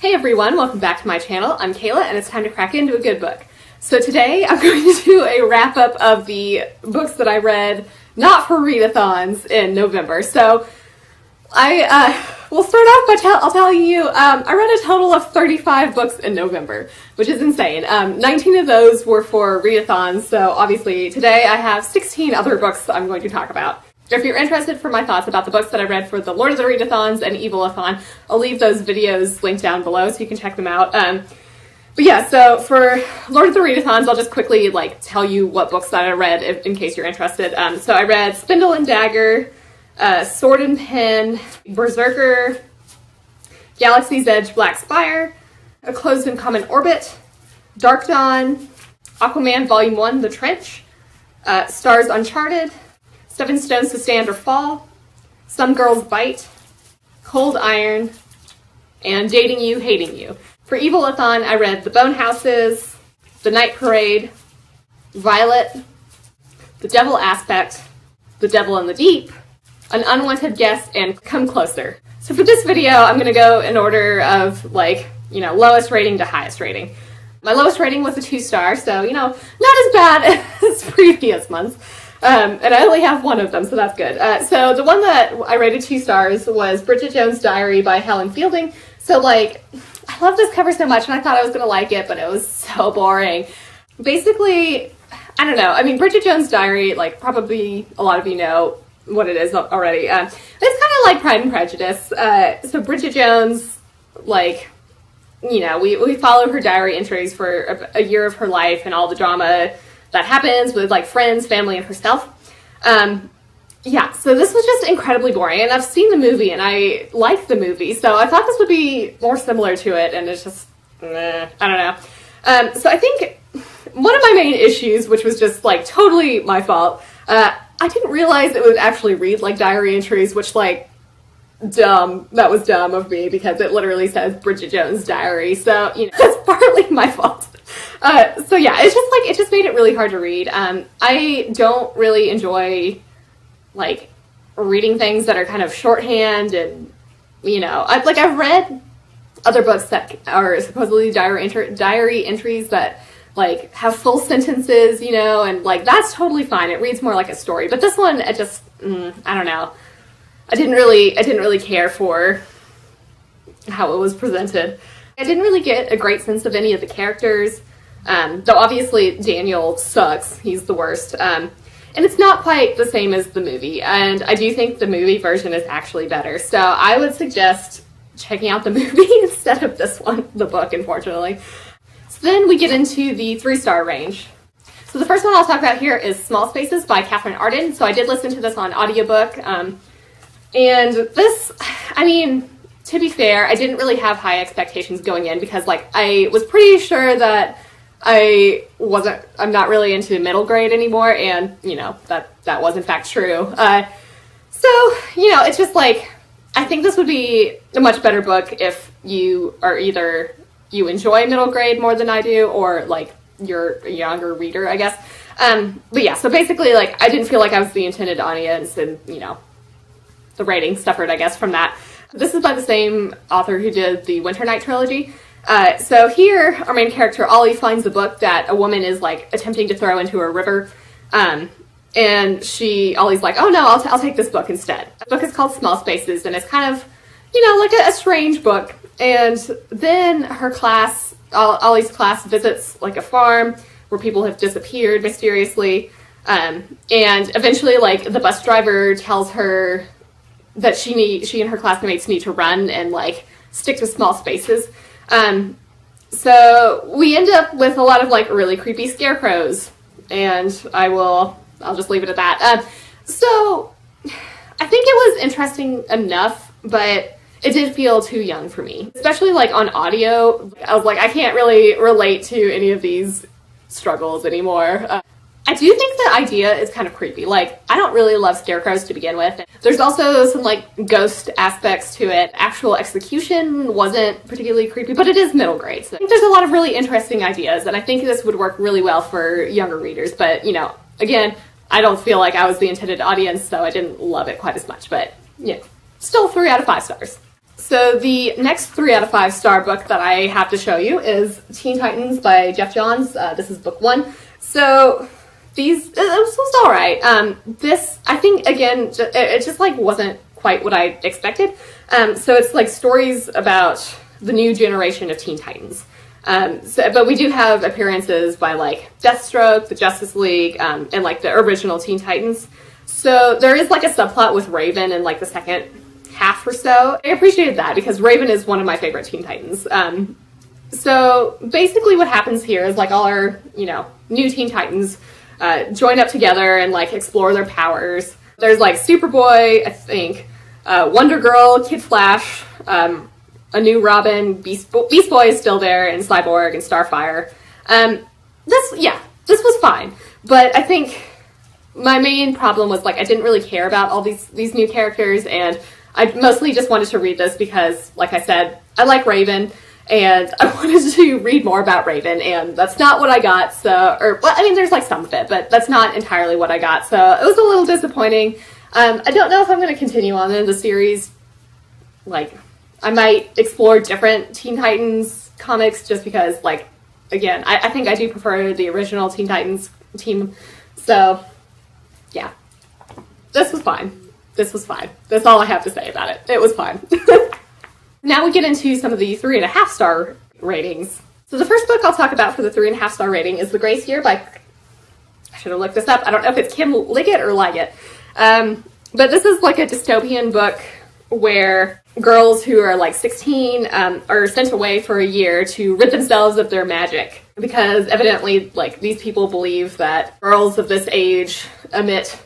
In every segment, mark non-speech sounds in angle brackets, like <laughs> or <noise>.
Hey everyone, welcome back to my channel. I'm Kayla and it's time to Kraken to a good book. So today I'm <laughs> going to do a wrap up of the books that I read not for readathons in November. So I uh, will start off by tell I'll tell you um, I read a total of 35 books in November, which is insane. Um, 19 of those were for readathons, so obviously today I have 16 other books that I'm going to talk about. If you're interested for my thoughts about the books that I read for the Lord of the Readathons and Evil-a-thon, I'll leave those videos linked down below so you can check them out. Um, but yeah, so for Lord of the Readathons, I'll just quickly like tell you what books that I read if, in case you're interested. Um, so I read Spindle and Dagger, uh, Sword and Pen, Berserker, Galaxy's Edge Black Spire, A Closed and Common Orbit, Dark Dawn, Aquaman Volume 1 The Trench, uh, Stars Uncharted, Seven Stones to Stand or Fall, Some Girls Bite, Cold Iron, and Dating You, Hating You. For Evil-a-thon, I read The Bone Houses, The Night Parade, Violet, The Devil Aspect, The Devil in the Deep, An Unwanted Guest, and Come Closer. So for this video, I'm gonna go in order of like, you know, lowest rating to highest rating. My lowest rating was a two star, so, you know, not as bad <laughs> as previous months. Um, and I only have one of them, so that's good. Uh, so the one that I rated two stars was Bridget Jones' Diary by Helen Fielding. So like, I love this cover so much and I thought I was gonna like it, but it was <laughs> so boring. Basically, I don't know. I mean, Bridget Jones' Diary, like probably a lot of you know what it is already. Uh, it's kind of like Pride and Prejudice. Uh, so Bridget Jones, like, you know, we, we follow her diary entries for a, a year of her life and all the drama that happens with like friends, family, and herself. Um, yeah, so this was just incredibly boring, and I've seen the movie and I liked the movie, so I thought this would be more similar to it, and it's just, I don't know. Um, so I think one of my main issues, which was just like totally my fault, uh, I didn't realize it would actually read like diary entries, which like dumb. That was dumb of me because it literally says Bridget Jones' diary. So, you know, <laughs> it's partly my fault. Uh, so yeah, it's just like, it just made it really hard to read. Um, I don't really enjoy like reading things that are kind of shorthand and, you know, I, like I've read other books that are supposedly diary, diary entries that like have full sentences, you know, and like that's totally fine. It reads more like a story. But this one, it just, mm, I don't know. I didn't really, I didn't really care for how it was presented. I didn't really get a great sense of any of the characters. Um, though obviously Daniel sucks. He's the worst. Um, and it's not quite the same as the movie. And I do think the movie version is actually better. So I would suggest checking out the <laughs> movie instead of this one, the book, unfortunately. So then we get into the three star range. So the first one I'll talk about here is Small Spaces by Katherine Arden. So I did listen to this on audiobook. Um, and this, I mean, to be fair, I didn't really have high expectations going in because like I was pretty sure that I wasn't, I'm not really into middle grade anymore. And, you know, that, that was in fact true. Uh, so, you know, it's just like, I think this would be a much better book if you are either, you enjoy middle grade more than I do, or like you're a younger reader, I guess. Um, but yeah, so basically, like, I didn't feel like I was the intended audience, and, you know, the writing suffered, I guess, from that. This is by the same author who did the Winter Night trilogy. Uh, so here, our main character, Ollie, finds a book that a woman is like attempting to throw into a river. Um, and she, Ollie's like, oh no, I'll, t- I'll take this book instead. The book is called Small Spaces and it's kind of, you know, like a, a strange book. And then her class, Ollie's class visits like a farm where people have disappeared mysteriously. Um, and eventually, like, the bus driver tells her that she need, she and her classmates need to run and like stick to small spaces. Um, so we end up with a lot of like really creepy scarecrows, and I will I'll just leave it at that. Um, so I think it was interesting enough, but it did feel too young for me, especially like on audio. I was like, I can't really relate to any of these struggles anymore. Uh, I do think idea is kind of creepy. Like, I don't really love scarecrows to begin with. There's also some like ghost aspects to it. Actual execution wasn't particularly creepy, but it is middle grade. So I think there's a lot of really interesting ideas, and I think this would work really well for younger readers. But, you know, again, I don't feel like I was the intended audience, so I didn't love it quite as much. But, yeah, still three out of five stars. So the next three out of five star book that I have to show you is Teen Titans by Geoff Johns. Uh, this is book one. So these it was, all right. Um, this I think again it, it just like wasn't quite what I expected. Um, so it's like stories about the new generation of Teen Titans. Um, so, but we do have appearances by like Deathstroke, the Justice League, um, and like the original Teen Titans. So there is like a subplot with Raven in like the second half or so. I appreciated that because Raven is one of my favorite Teen Titans. Um, so basically, what happens here is like all our you know new Teen Titans uh, join up together and like explore their powers. There's like Superboy, I think, uh, Wonder Girl, Kid Flash, um, a new Robin, Beast, Bo- Beast Boy is still there, and Cyborg and Starfire. Um, this, yeah, this was fine, but I think my main problem was like I didn't really care about all these these new characters, and I mostly just wanted to read this because, like I said, I like Raven, and <laughs> I wanted to read more about Raven, and that's not what I got. So, or well, I mean, there's like some of it, but that's not entirely what I got. So it was a little disappointing. Um, I don't know if I'm going to continue on in the series. Like, I might explore different Teen Titans comics just because, like, again, I, I think I do prefer the original Teen Titans team. So, yeah, this was fine. This was fine. That's all I have to say about it. It was fine. <laughs> now we get into some of the three and a half star ratings. So the first book I'll talk about for the three and a half star rating is The Grace Year by, I should have looked this up. I don't know if it's Kim Liggett or Liggett. Um, but this is like a dystopian book where girls who are like 16 um, are sent away for a year to rid themselves of their magic because evidently like these people believe that girls of this age emit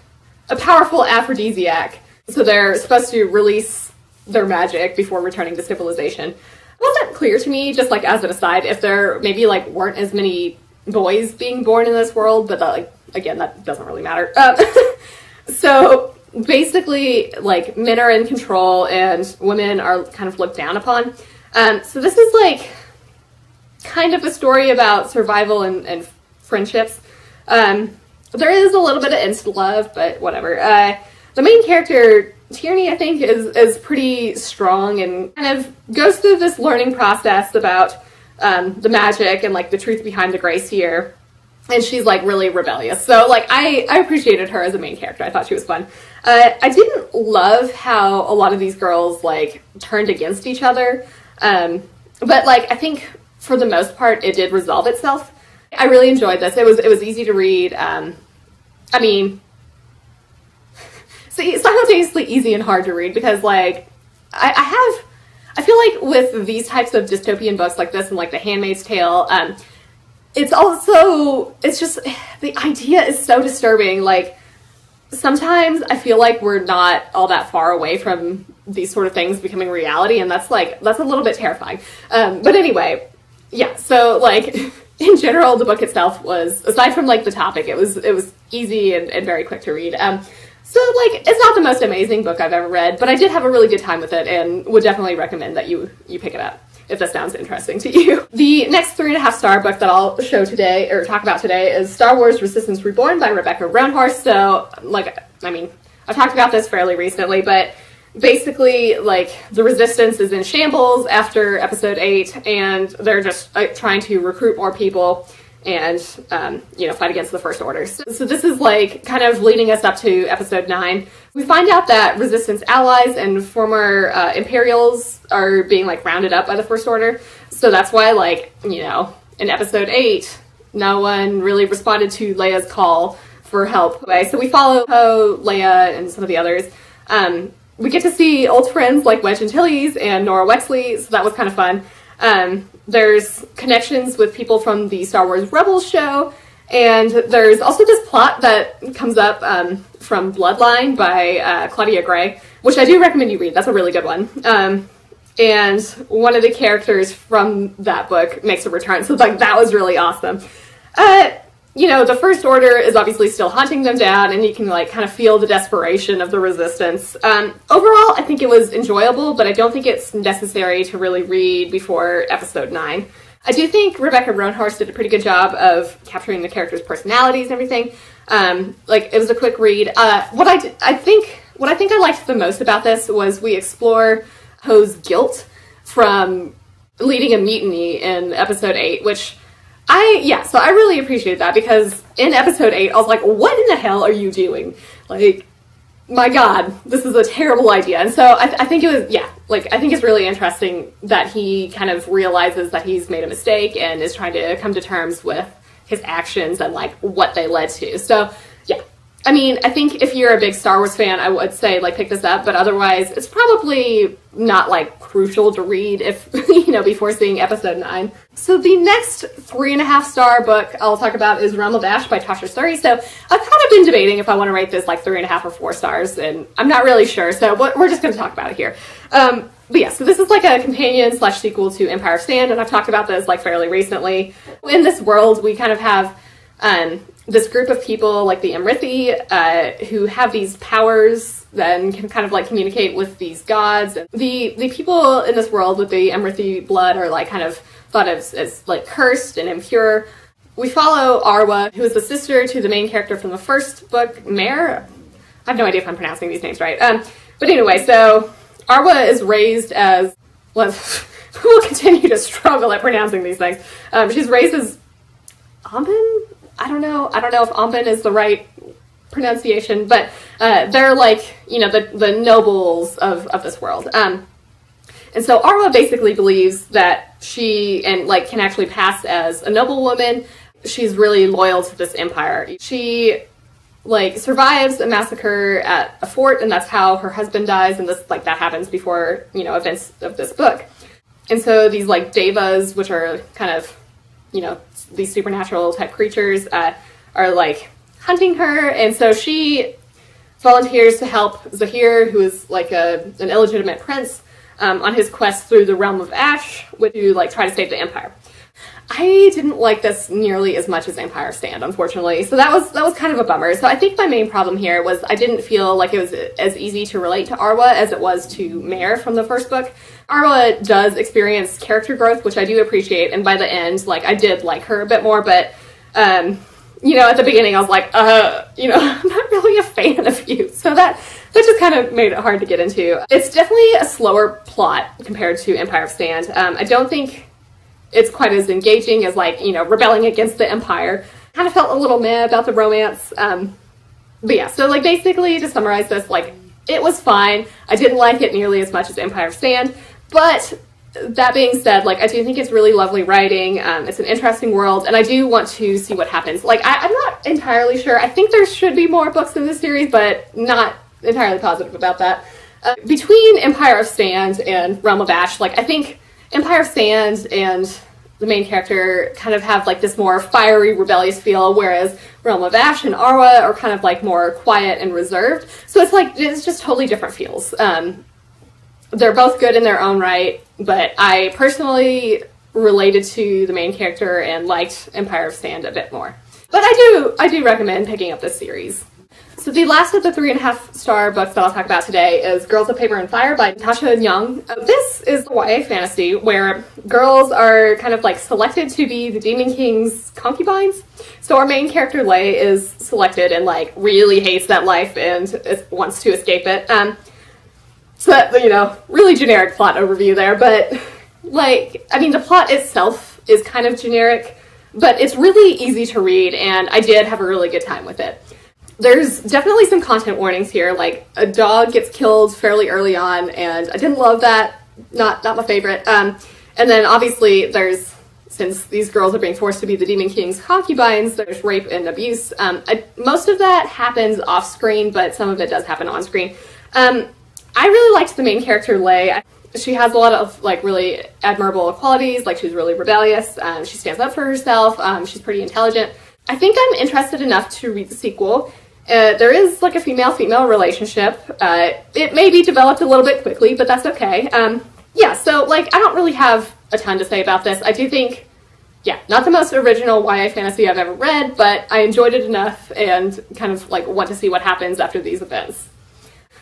a powerful aphrodisiac so they're supposed to release their magic before returning to civilization wasn't clear to me just like as an aside if there maybe like weren't as many boys being born in this world but that, like again that doesn't really matter um, <laughs> so basically like men are in control and women are kind of looked down upon. Um, so this is like kind of a story about survival and, and friendships. Um, there is a little bit of instant love, but whatever. Uh, the main character, Tierney, I think, is is pretty strong and kind of goes through this learning process about um, the magic and like the truth behind the grace year. and she's like really rebellious. So like I I appreciated her as a main character. I thought she was fun. Uh, I didn't love how a lot of these girls like turned against each other, um, but like I think for the most part it did resolve itself. I really enjoyed this. It was it was easy to read. Um, I mean, simultaneously easy and hard to read because like I, I have. I feel like with these types of dystopian books like this and like The Handmaid's Tale, um, it's also it's just the idea is so disturbing like sometimes i feel like we're not all that far away from these sort of things becoming reality and that's like that's a little bit terrifying um, but anyway yeah so like <laughs> in general the book itself was aside from like the topic it was it was easy and, and very quick to read um, so like it's not the most amazing book i've ever read but i did have a really good time with it and would definitely recommend that you you pick it up if that sounds interesting to you. <laughs> The next three and a half star book that I'll show today or talk about today is Star Wars Resistance Reborn by Rebecca Roanhorse. So, like, I mean, I've talked about this fairly recently, but basically, like, the Resistance is in shambles after Episode 8, and they're just like, trying to recruit more people and um, you know fight against the first order. So, this is like kind of leading us up to episode 9 we find out that resistance allies and former uh, imperials are being like rounded up by the first order. So that's why like you know in episode 8 no one really responded to leia's call for help. So we follow leia and some of the others. Um, we get to see old friends like wedge antilles and norra wexley so that was kind of fun. Um, there's connections with people from the Star Wars Rebels show, and there's also this plot that comes up um, from Bloodline by uh, Claudia Gray, which I do recommend you read. That's a really good one. Um, and one of the characters from that book makes a return, so like that was really awesome. Uh, you know, the First Order is obviously still hunting them down, and you can like kind of feel the desperation of the Resistance. Um, overall, I think it was enjoyable, but I don't think it's necessary to really read before Episode Nine. I do think Rebecca Roanhorse did a pretty good job of capturing the characters' personalities and everything. Um, like it was a quick read. Uh, what I did, I think what I think I liked the most about this was we explore Poe's guilt from leading a mutiny in episode 8, which I, yeah, so I really appreciate that because in episode 8, I was like, what in the hell are you doing? Like, my god, this is a terrible idea. And so I, th- I, think it was, yeah, like, I think it's really interesting that he kind of realizes that he's made a mistake and is trying to come to terms with his actions and, like, what they led to. So. I mean, I think if you're a big Star Wars fan, I would say, like, pick this up, but otherwise, it's probably not, like, crucial to read if, <laughs> you know, before seeing episode 9. So the next three and a half star book I'll talk about is Realm of Ash by Tasha Suri. So I've kind of been debating if I want to rate this like three and a half or four stars, and I'm not really sure. So we're just going to talk about it here. Um, but yeah, so this is like a companion slash sequel to Empire of Sand, and I've talked about this like fairly recently. In this world, we kind of have um, this group of people, like the Amrithi, uh, who have these powers then can kind of like communicate with these gods. And the the people in this world with the Amrithi blood are like kind of thought of as, as like cursed and impure. We follow Arwa, who is the sister to the main character from the first book, Mehr. I have no idea if I'm pronouncing these names right. Um, but anyway, so Arwa is raised as well. <laughs> we'll continue to struggle at pronouncing these things. Um, she's raised as Ambhan. I don't know. I don't know if Ambhan is the right pronunciation, but uh, they're like you know the the nobles of of this world. Um, and so Arwa basically believes that she and like can actually pass as a noblewoman. She's really loyal to this empire. She like survives a massacre at a fort and that's how her husband dies and this like that happens before, you know, events of this book. And so these like devas, which are kind of, you know, these supernatural type creatures, uh, are like hunting her, and so she volunteers to help Zahir, who is like a an illegitimate prince, um, on his quest through the realm of Ash, with to like try to save the Empire. I didn't like this nearly as much as Empire Stand, unfortunately. So that was that was kind of a bummer. So I think my main problem here was I didn't feel like it was as easy to relate to Arwa as it was to Mehr from the first book. Arwa does experience character growth, which I do appreciate, and by the end, like I did like her a bit more, but um, you know, at the beginning I was like, uh, you know, <laughs> I'm not really a fan of you. So that that just kind of made it hard to get into. It's definitely a slower plot compared to Empire of Sand. Um, I don't think it's quite as engaging as like, you know, rebelling against the Empire. Kind of felt a little meh about the romance. Um, but yeah, so like basically to summarize this, like it was fine. I didn't like it nearly as much as Empire of Sand, but that being said, like I do think it's really lovely writing. Um, it's an interesting world, and I do want to see what happens. Like I, am not entirely sure. I think there should be more books in this series, but not entirely positive about that. Uh, between Empire of Sand and Realm of Ash, like I think Empire of Sand and the main character kind of have like this more fiery, rebellious feel, whereas Realm of Ash and Arwa are kind of like more quiet and reserved. So it's like it's just totally different feels. Um, they're both good in their own right, but I personally related to the main character and liked Empire of Sand a bit more. But I do I do recommend picking up this series. So the last of the three and a half star books that I'll talk about today is Girls of Paper and Fire by Natasha Ngan. Uh, this is the YA fantasy where girls are kind of like selected to be the Demon King's concubines. So our main character Lei is selected and like really hates that life and wants to escape it. Um, so that, you know, really generic plot overview there, but like, I mean, the plot itself is kind of generic, but it's really easy to read and I did have a really good time with it there's definitely some content warnings here. Like a dog gets killed fairly early on, and I didn't love that. Not not my favorite. Um, and then obviously there's since these girls are being forced to be the Demon King's concubines, there's rape and abuse. Um, I, most of that happens off screen, but some of it does happen on screen. Um, I really liked the main character Lei. She has a lot of like really admirable qualities. Like she's really rebellious. Um, she stands up for herself. Um, she's pretty intelligent. I think I'm interested enough to read the sequel uh, there is like a female-female relationship. Uh, it may be developed a little bit quickly, but that's okay. Um, yeah, so like I don't really have a ton to say about this. I do think, yeah, not the most original YA fantasy I've ever read, but I enjoyed it enough and kind of like want to see what happens after these events.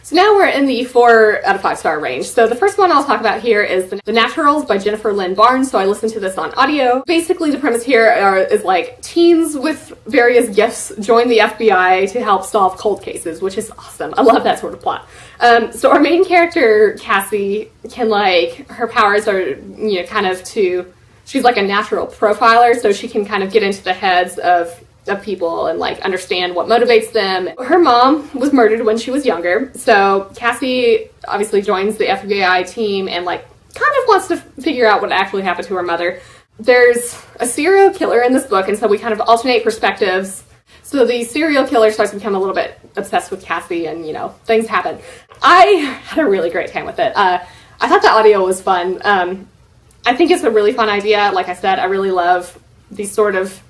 So now we're in the four out of five star range. So the first one I'll talk about here is The Naturals by Jennifer Lynn Barnes. So I listened to this on audio. Basically, the premise here are, is like teens with various gifts join the FBI to help solve cold cases, which is awesome. I love that sort of plot. Um, so our main character, Cassie, can like, her powers are, you know, kind of to, she's like a natural profiler, so she can kind of get into the heads of of people and like understand what motivates them. Her mom was murdered when she was younger, so Cassie obviously joins the FBI team and like kind of wants to figure out what actually happened to her mother. There's a serial killer in this book, and so we kind of alternate perspectives. So the serial killer starts to become a little bit obsessed with Cassie, and you know things happen. I had a really great time with it. Uh, I thought the audio was fun. Um, I think it's a really fun idea. Like I said, I really love these sort of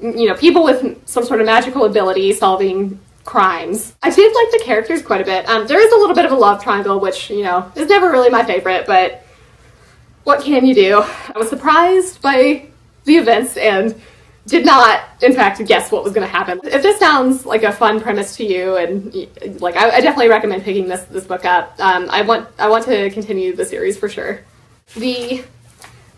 you know, people with some sort of magical ability solving crimes. I did like the characters quite a bit. Um, there is a little bit of a love triangle, which, you know, is never really my favorite, but what can you do? I was surprised by the events and did not, in fact, guess what was going to happen. If this sounds like a fun premise to you, and like, I, I definitely recommend picking this this book up. Um, I want I want to continue the series for sure. The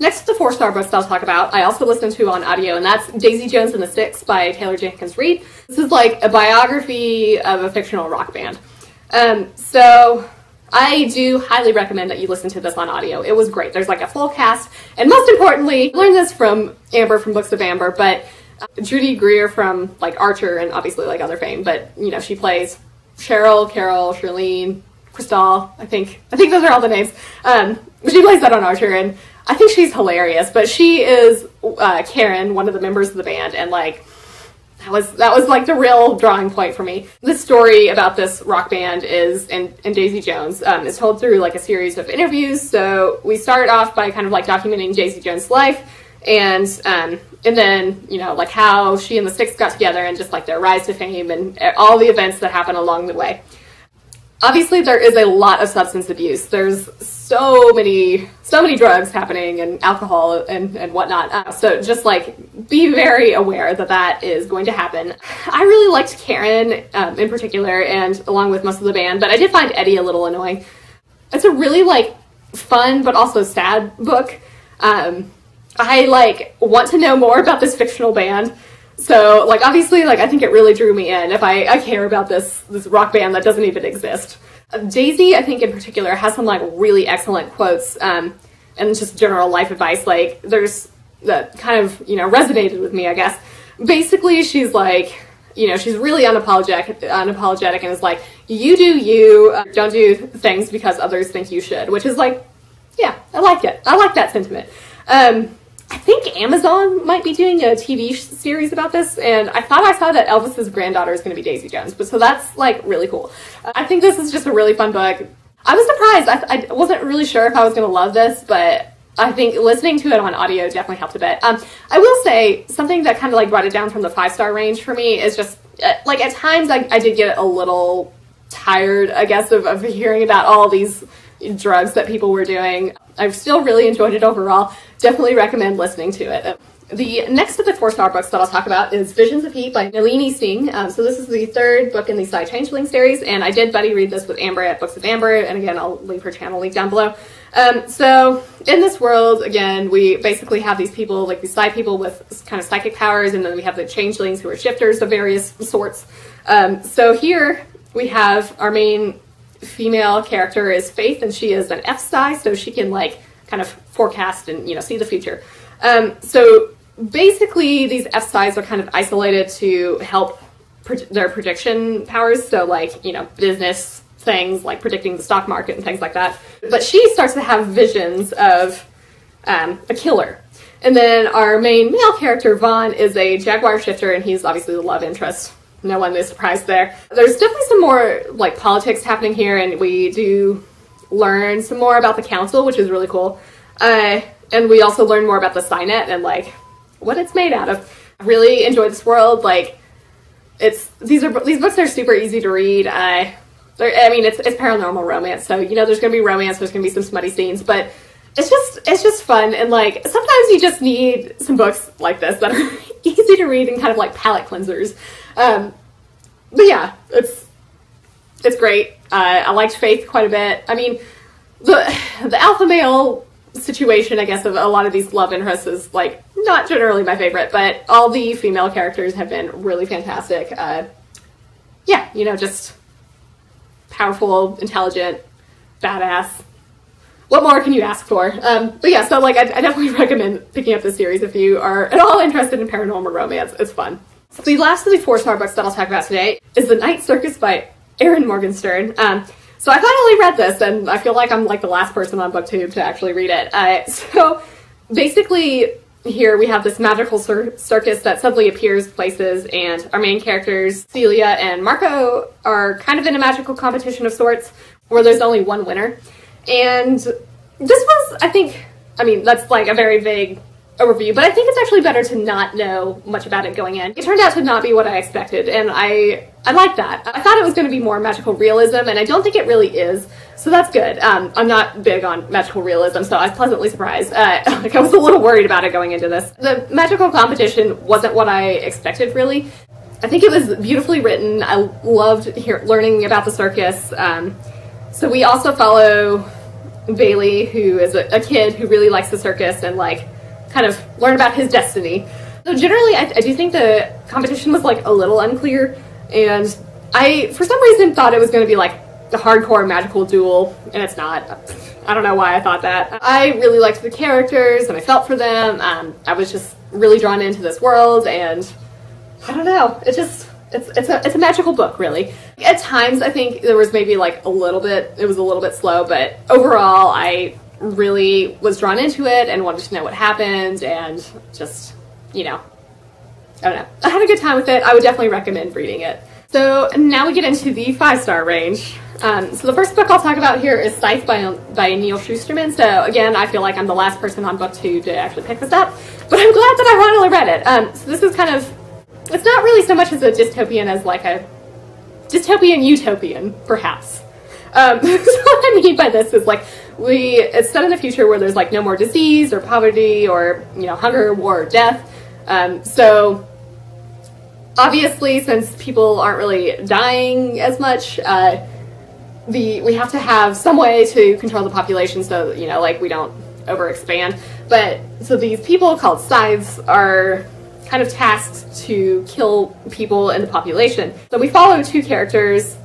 Next, the four star books I'll talk about, I also listened to on audio, and that's Daisy Jones and the Six by Taylor Jenkins Reid. This is like a biography of a fictional rock band. Um, so I do highly recommend that you listen to this on audio. It was great. There's like a full cast, and most importantly, I learned this from Amber from Books of Amber, but uh, Judy Greer from like Archer and obviously like other fame, but you know, she plays Cheryl, Carol, Charlene, Crystal, I think. I think those are all the names. Um, she plays that on Archer, and I think she's hilarious, but she is uh, Karen, one of the members of the band, and like that was that was like the real drawing point for me. The story about this rock band is and, and Daisy Jones um, is told through like a series of interviews. So we start off by kind of like documenting Daisy Jones' life, and um, and then you know like how she and the Six got together and just like their rise to fame and all the events that happen along the way obviously there is a lot of substance abuse. There's so many, so many drugs happening and alcohol and, and whatnot. Uh, so just like be very aware that that is going to happen. I really liked Karen um, in particular and along with most of the band, but I did find Eddie a little annoying. It's a really like fun but also sad book. Um, I like want to know more about this fictional band. So, like, obviously, like, I think it really drew me in if I, I care about this, this rock band that doesn't even exist. Uh, Daisy, I think in particular, has some, like, really excellent quotes, um, and just general life advice. Like, there's that kind of, you know, resonated with me, I guess. Basically, she's like, you know, she's really unapologetic, unapologetic and is like, you do you, uh, don't do things because others think you should, which is like, yeah, I like it. I like that sentiment. Um, I think Amazon might be doing a TV series about this, and I thought I saw that Elvis's granddaughter is going to be Daisy Jones, but so that's like really cool. I think this is just a really fun book. I was surprised. I, I wasn't really sure if I was going to love this, but I think listening to it on audio definitely helped a bit. Um, I will say something that kind of like brought it down from the five star range for me is just uh, like at times I, I did get a little tired, I guess, of, of hearing about all these drugs that people were doing. I've still really enjoyed it overall. Definitely recommend listening to it. The next of the four star books that I'll talk about is Visions of Heat by Nalini Singh. Um, so this is the third book in the Psy-Changeling series, and I did buddy read this with Amber at Books of Amber, and again, I'll leave her channel link down below. Um, so in this world, again, we basically have these people, like these Psy people with kind of psychic powers, and then we have the changelings who are shifters of various sorts. Um, so here we have our main female character is Faith, and she is an F psi, so she can like kind of forecast and you know see the future. Um, so basically, these F psis are kind of isolated to help their prediction powers. So like you know business things like predicting the stock market and things like that. But she starts to have visions of um, a killer. And then our main male character, Vaughn, is a Jaguar shifter, and he's obviously the love interest no one is surprised there. There's definitely some more like politics happening here, and we do learn some more about the council, which is really cool. Uh, and we also learn more about the PsyNet and like what it's made out of. I really enjoy this world. Like it's these are these books are super easy to read. I I mean it's it's paranormal romance, so you know there's gonna be romance, there's gonna be some smutty scenes, but it's just it's just fun and like sometimes you just need some books like this that are <laughs> easy to read and kind of like palate cleansers. Um, but yeah, it's it's great. Uh, I liked Faith quite a bit. I mean, the the alpha male situation, I guess, of a lot of these love interests is like not generally my favorite, but all the female characters have been really fantastic. Uh, yeah, you know, just powerful, intelligent, badass. What more can you ask for? Um, but yeah, so like I, I definitely <laughs> recommend picking up this series if you are at all interested in paranormal romance. It's fun. The last of the four star books that I'll talk about today is The Night Circus by Erin Morgenstern. Um, so I finally read this, and I feel like I'm like the last person on BookTube to actually read it. Uh, so basically, here we have this magical cir circus that suddenly appears places, and our main characters, Celia and Marco, are kind of in a magical competition of sorts, where there's only one winner. And this was, I think, I mean, that's like a very vague overview, but I think it's actually better to not know much about it going in. It turned out to not be what I expected, and I I like that. I thought it was going to be more magical realism, and I don't think it really is. So that's good. Um, I'm not big on magical realism, so I was pleasantly surprised. Uh, <laughs> like I was a little worried about it going into this. The magical competition wasn't what I expected, really. I think it was beautifully written. I loved hear, learning about the circus. Um, so we also follow Bailey, who is a, a kid who really likes the circus and like kind of learn about his destiny. So generally, I, I do think the competition was like a little unclear, and I, for some reason, thought it was going to be like a hardcore magical duel, and it's not. I don't know why I thought that. I really liked the characters, and I felt for them. Um, I was just really drawn into this world, and I don't know. It just it's it's a it's a magical book, really. At times, I think there was maybe like a little bit. It was a little bit slow, but overall, I really was drawn into it and wanted to know what happened and just, you know, I don't know. I had a good time with it. I would definitely recommend reading it. So now we get into the five star range. Um, so the first book I'll talk about here is Scythe by, by Neal Shusterman. So again, I feel like I'm the last person on BookTube to actually pick this up, but I'm glad that I finally read it. Um, so this is kind of, it's not really so much as a dystopian as like a dystopian utopian, perhaps. Um, <laughs> so what I mean by this is like we it's set in the future where there's like no more disease or poverty or you know hunger, war, or death. Um, so obviously, since people aren't really dying as much, uh, the we have to have some way to control the population so you know like we don't overexpand. But so these people called scythes are kind of tasked to kill people in the population. So we follow two characters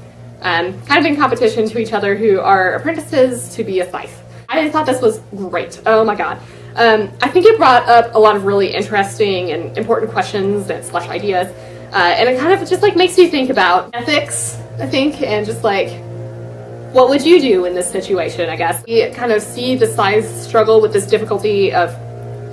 um, kind of in competition to each other who are apprentices to be a scythe. I thought this was great. Oh my god. Um, I think it brought up a lot of really interesting and important questions and slash ideas. Uh, and it kind of just like makes you think about ethics, I think, and just like what would you do in this situation, I guess. We kind of see the scythe struggle with this difficulty of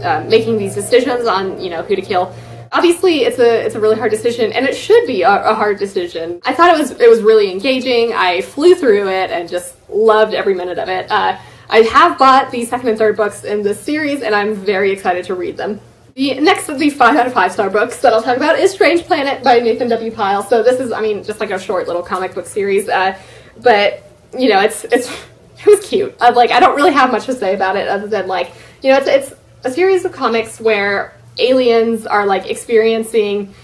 uh, making these decisions on, you know, who to kill obviously it's a it's a really hard decision and it should be a, a, hard decision. I thought it was it was really engaging. I flew through it and just loved every minute of it. Uh, i have bought the second and third books in this series and i'm very excited to read them. The next of the five out of five star books that i'll talk about is strange planet by nathan w. Pyle. So this is i mean just like a short little comic book series uh, but you know it's it's <laughs> it was cute. Uh, like i don't really have much to say about it other than like you know it's it's a series of comics where aliens are like experiencing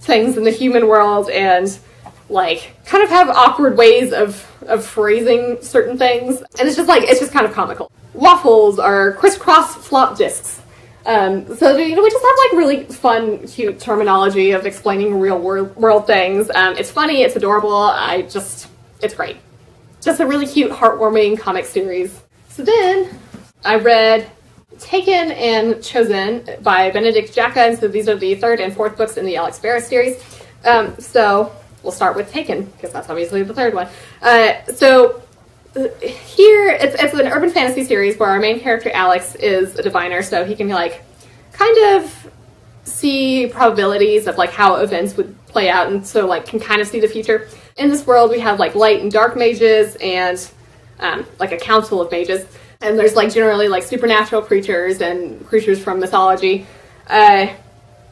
things in the human world and like kind of have awkward ways of of phrasing certain things. And it's just like it's just kind of comical. Waffles are crisscross flop discs. Um, so you know we just have like really fun cute terminology of explaining real world, world things. Um, it's funny it's adorable i just it's great. Just a really cute heartwarming comic series. So then i read Taken and Chosen by Benedict Jacka, and so these are the third and fourth books in the Alex Verus series. Um, so we'll start with Taken, because that's obviously the third one. Uh, so here, it's, it's an urban fantasy series where our main character, Alex, is a diviner, so he can like kind of see probabilities of like how events would play out, and so like can kind of see the future. In this world, we have like light and dark mages and um, like a council of mages and there's like generally like supernatural creatures and creatures from mythology. Uh,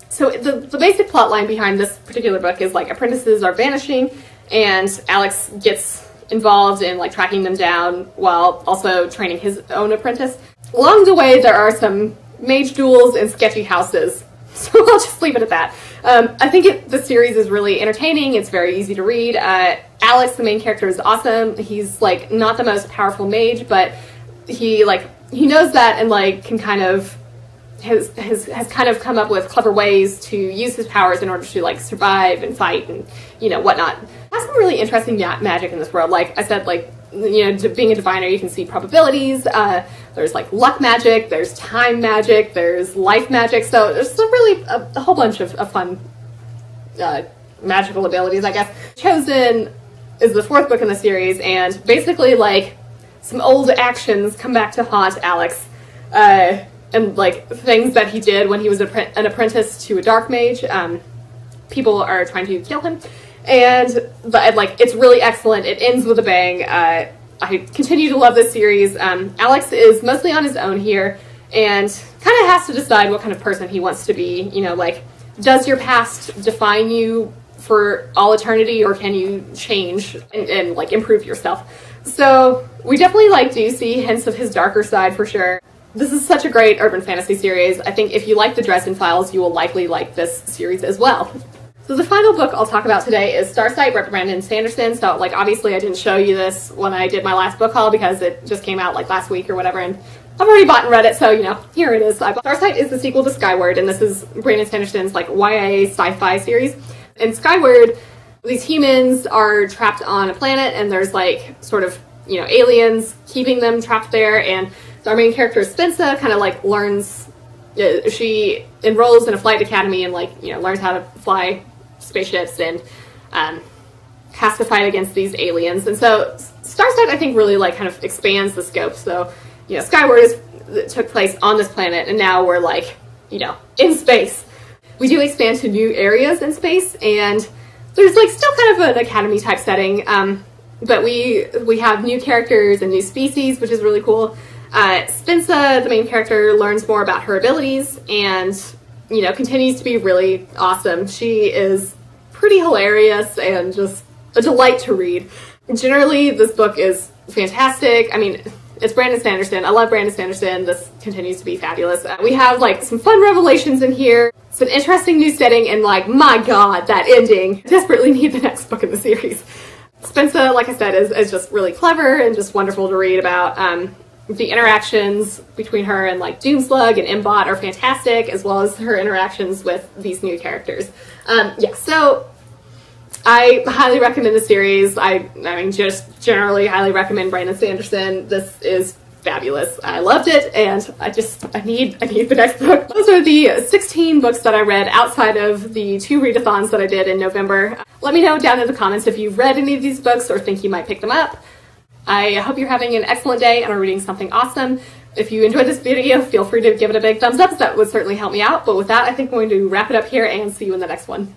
so the, the basic plot line behind this particular book is like apprentices are vanishing and Alex gets involved in like tracking them down while also training his own apprentice. Along the way there are some mage duels and sketchy houses. <laughs> So I'll just leave it at that. Um, I think it, the series is really entertaining. It's very easy to read. Uh, Alex, the main character, is awesome. He's like not the most powerful mage, but he like he knows that and like can kind of has, has has kind of come up with clever ways to use his powers in order to like survive and fight and you know whatnot. Has some really interesting ma- magic in this world. Like I said, like you know, being a diviner, you can see probabilities. Uh, there's like luck magic, there's time magic, there's life magic. So there's really a, a whole bunch of, of fun uh, magical abilities, I guess. Chosen is the fourth book in the series, and basically like some old actions come back to haunt Alex. Uh, and like things that he did when he was an apprentice to a dark mage. Um, people are trying to kill him, and but like it's really excellent. It ends with a bang. Uh, I continue to love this series. Um, Alex is mostly on his own here, and kind of has to decide what kind of person he wants to be. You know, like does your past define you for all eternity, or can you change and, and like improve yourself? So we definitely like do see hints of his darker side for sure. This is such a great urban fantasy series. I think if you like the Dresden Files, you will likely like this series as well. So the final book I'll talk about today is Starsight by Brandon Sanderson. So like obviously I didn't show you this when I did my last book haul because it just came out like last week or whatever and I've already bought and read it, so you know, here it is. Starsight is the sequel to Skyward, and this is Brandon Sanderson's like YA sci-fi series. And Skyward, these humans are trapped on a planet and there's like sort of, you know, aliens keeping them trapped there and our main character Spensa kind of like learns uh, she enrolls in a flight academy and like you know learns how to fly spaceships and um, has to fight against these aliens. And so Starsight I think really like kind of expands the scope. So you know Skyward is, took place on this planet and now we're like you know in space. We do expand to new areas in space and there's like still kind of an academy type setting. Um, but we we have new characters and new species, which is really cool. Uh, Spensa, the main character, learns more about her abilities and, you know, continues to be really awesome. She is pretty hilarious and just a delight to read. Generally, this book is fantastic. I mean, it's Brandon Sanderson. I love Brandon Sanderson. This continues to be fabulous. Uh, we have like some fun revelations in here. An interesting new setting and like, my god, that ending. <laughs> Desperately need the next book in the series. Spensa, like I said, is, is just really clever and just wonderful to read about. Um, the interactions between her and like Doomslug and M-Bot are fantastic, as well as her interactions with these new characters. Um, yeah, so I highly recommend the series. I, I mean, just generally highly recommend Brandon Sanderson. This is fabulous. I loved it, and I just I need I need the next book. Those are the 16 books that I read outside of the two readathons that I did in November. Let me know down in the comments if you've read any of these books or think you might pick them up. I hope you're having an excellent day and are reading something awesome. If you enjoyed this video, feel free to give it a big thumbs up. That would certainly help me out. But with that, I think I'm going to wrap it up here and see you in the next one.